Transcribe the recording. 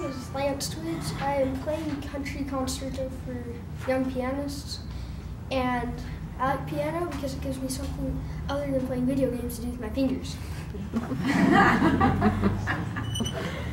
name is Lance Twigg. I am playing country concerto for young pianists, and I like piano because it gives me something other than playing video games to do with my fingers.